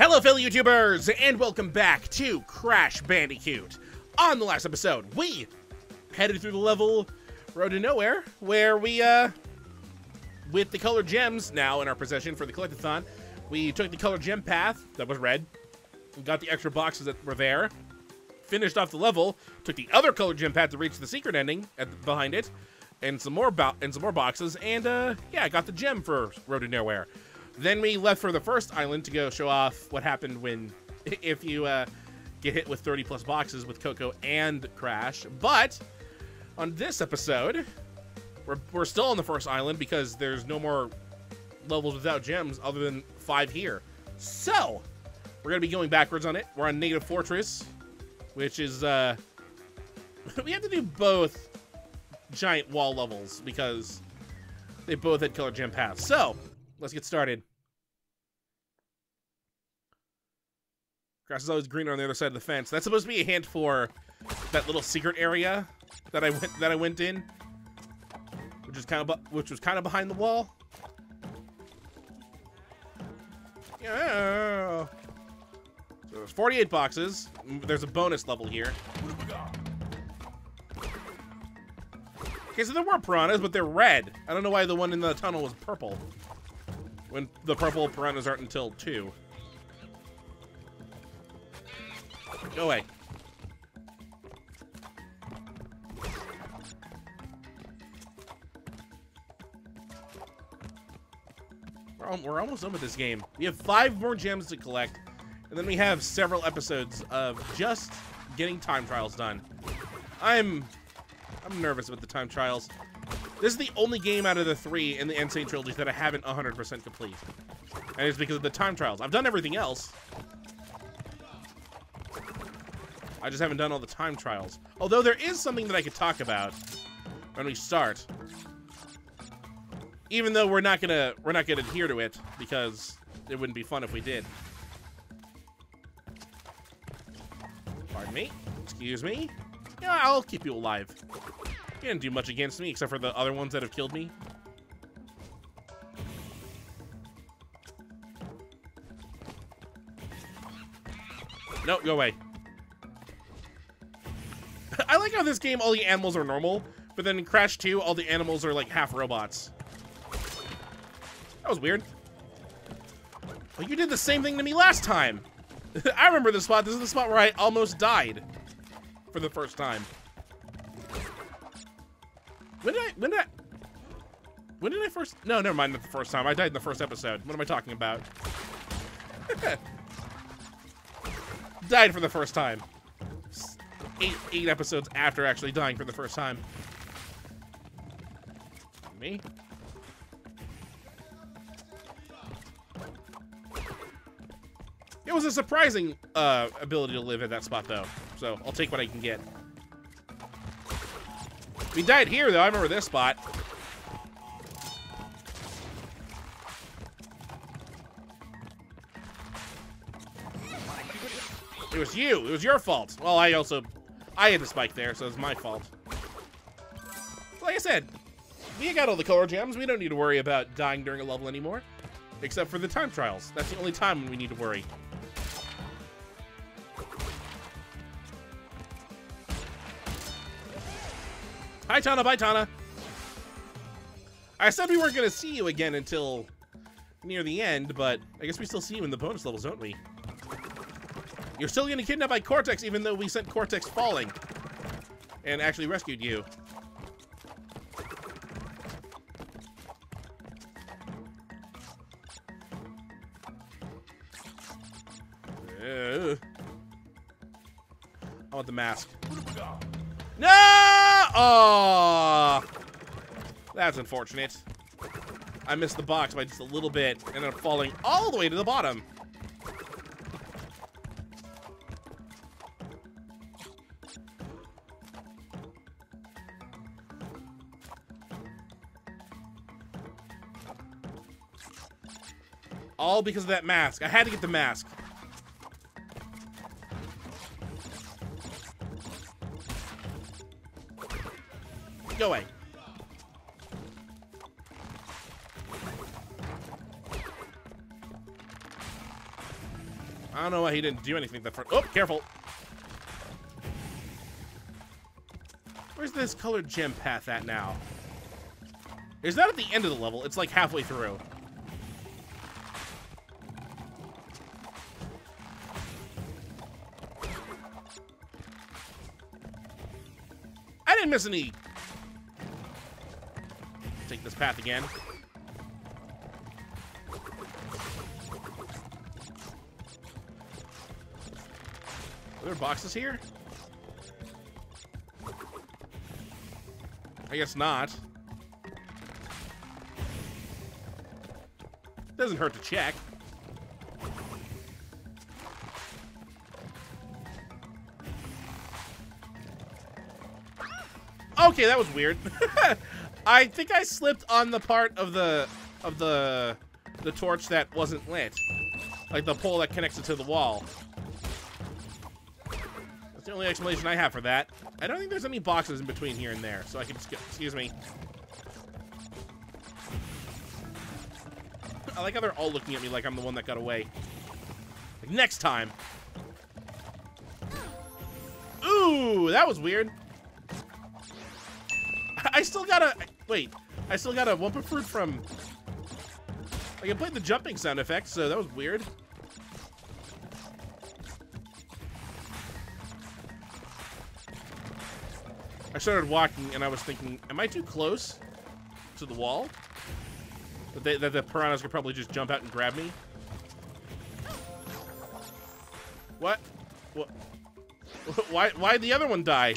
Hello, fellow YouTubers, and welcome back to Crash Bandicoot. On the last episode, we headed through the level Road to Nowhere, where we, uh, with the colored gems now in our possession for the collectathon, we took the colored gem path that was red, got the extra boxes that were there, finished off the level, took the other colored gem path to reach the secret ending at behind it, and some more and some more boxes, and uh, yeah, I got the gem for Road to Nowhere. Then we left for the first island to go show off what happened when, if you uh, get hit with 30 plus boxes with Coco and Crash. But on this episode, we're, we're still on the first island because there's no more levels without gems other than five here. So, we're going to be going backwards on it. We're on Native Fortress, which is, uh, we have to do both giant wall levels because they both had color gem paths. So, let's get started. Grass is always greener on the other side of the fence. That's supposed to be a hint for that little secret area that I went that I went in, which is kind of which was kind of behind the wall. Yeah. So there's 48 boxes. There's a bonus level here. Okay, so there were piranhas, but they're red. I don't know why the one in the tunnel was purple. When the purple piranhas aren't until 2. Go away. We're, almost done with this game. We have five more gems to collect, and then we have several episodes of just getting time trials done. I'm I'm nervous about the time trials. This is the only game out of the three in the N. Sane trilogy that I haven't 100% complete. And it's because of the time trials. I've done everything else. I just haven't done all the time trials. Although there is something that I could talk about when we start. Even though we're not gonna we're not gonna adhere to it because it wouldn't be fun if we did. Pardon me. Excuse me. Yeah, I'll keep you alive. You didn't do much against me except for the other ones that have killed me. No, go away. I like how this game, all the animals are normal, but then in Crash 2, all the animals are like half robots. That was weird. Well, you did the same thing to me last time. I remember this spot. This is the spot where I almost died for the first time. When did I, when did I, when did I first, no, never mind, not the first time. I died in the first episode. What am I talking about? died for the first time eight eight episodes after actually dying for the first time. Me? It was a surprising uh, ability to live at that spot, though. So I'll take what I can get. We died here, though. I remember this spot. It was you. It was your fault. Well, I also I had the spike there, so it's my fault. Like I said, we got all the color gems. We don't need to worry about dying during a level anymore. Except for the time trials. That's the only time when we need to worry. Hi, Tawna. Bye, Tawna. I said we weren't going to see you again until near the end, but I guess we still see you in the bonus levels, don't we? You're still getting kidnapped by Cortex even though we sent Cortex falling. And actually rescued you. Uh, I want the mask. No! Oh! That's unfortunate. I missed the box by just a little bit, and then falling all the way to the bottom. All because of that mask. I had to get the mask. Away. I don't know why he didn't do anything that first. Oh, careful. Where's this colored gem path at now? It's not at the end of the level. It's like halfway through. I didn't miss any. Path again. Are there boxes here? I guess not. Doesn't hurt to check. Okay, that was weird. I think I slipped on the part of the of the the torch that wasn't lit. Like the pole that connects it to the wall. That's the only explanation I have for that. I don't think there's any boxes in between here and there, so I can just excuse me. I like how they're all looking at me like I'm the one that got away. Like, next time. Ooh, that was weird. I still got a... Wait. I still got a Wumpa Fruit from... I can play the jumping sound effect, so that was weird. I started walking, and I was thinking, am I too close to the wall? That, they, that the piranhas could probably just jump out and grab me? What? What? Why, why'd the other one die?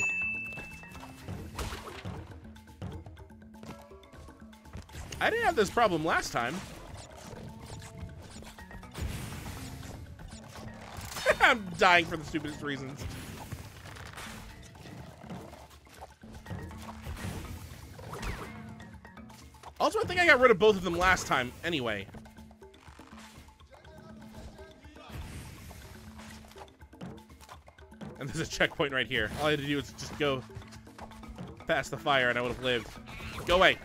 I didn't have this problem last time. I'm dying for the stupidest reasons. Also, I think I got rid of both of them last time anyway. And there's a checkpoint right here. All I had to do was just go past the fire and I would have lived. Go away.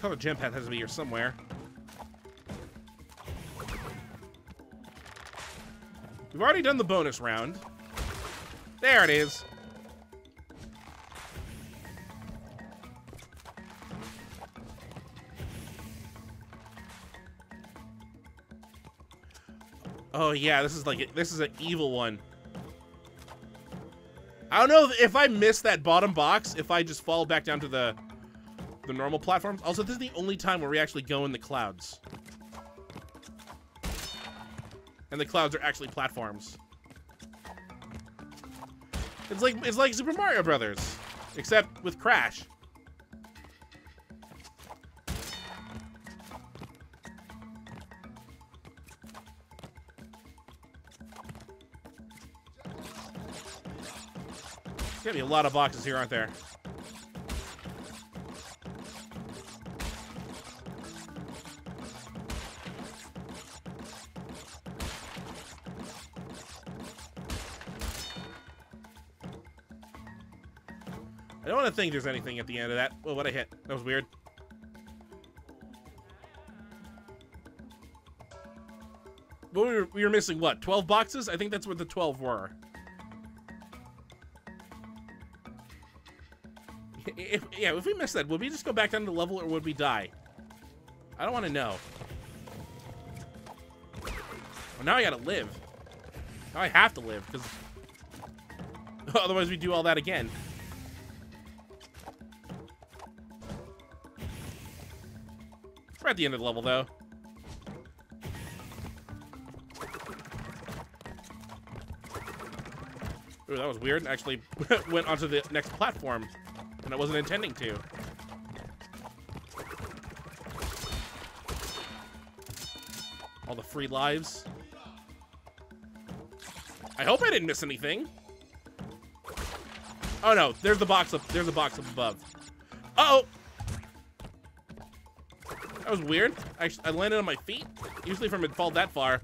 Color gem path has to be here somewhere. We've already done the bonus round. There it is. Oh yeah, this is like this is an evil one. I don't know if I miss that bottom box, if I just fall back down to the the normal platforms. Also, this is the only time where we actually go in the clouds. And the clouds are actually platforms. It's like it's like Super Mario Brothers, except with Crash. There's gonna be a lot of boxes here, aren't there? I don't want to think there's anything at the end of that. Oh, what I hit. That was weird. But we were, we were missing, what, 12 boxes? I think that's what the 12 were. If, yeah, if we missed that, would we just go back down to the level or would we die? I don't want to know. Well, now I gotta live. Now I have to live, because... Otherwise we do all that again. We're at the end of the level, though. Ooh, that was weird. Actually went onto the next platform, and I wasn't intending to. All the free lives. I hope I didn't miss anything. Oh no, there's the box up. There's the box up above. Uh oh. That was weird. I, I landed on my feet. Usually if I'm to fall that far.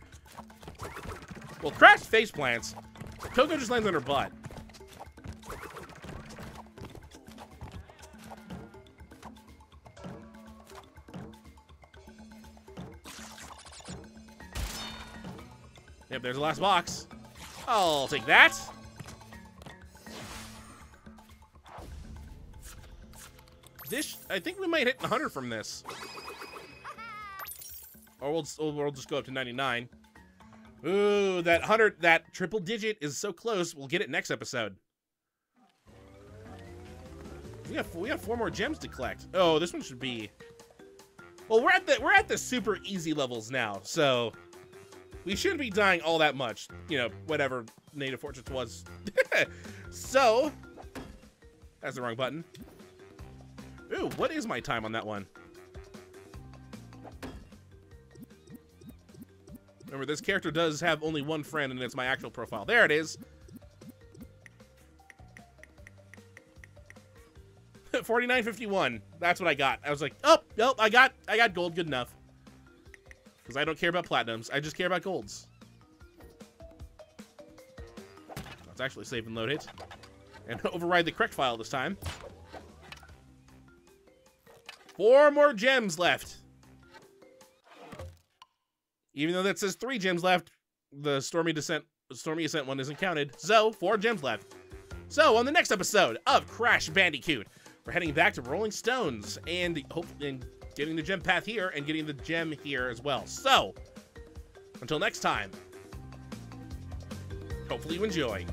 Well, crash face plants. Coco just lands on her butt. Yep, there's the last box. I'll take that. This, I think we might hit 100 from this. Or we'll, or we'll just go up to 99. Ooh, that 100, that triple digit is so close. We'll get it next episode. We have we have four more gems to collect. Oh, this one should be. Well, we're at the we're at the super easy levels now, so we shouldn't be dying all that much. You know, whatever Native Fortress was. so, that's the wrong button. Ooh, what is my time on that one? Remember, this character does have only one friend, and it's my actual profile. There it is. 49.51. That's what I got. I was like, oh, nope, I got, I got gold. Good enough. Because I don't care about platinums. I just care about golds. Let's actually save and load it. And override the correct file this time. Four more gems left. Even though that says three gems left, the Stormy Descent, Stormy Ascent one isn't counted. So, four gems left. So, on the next episode of Crash Bandicoot, we're heading back to Rolling Stones and hope and getting the gem path here and getting the gem here as well. So, until next time, hopefully you enjoy.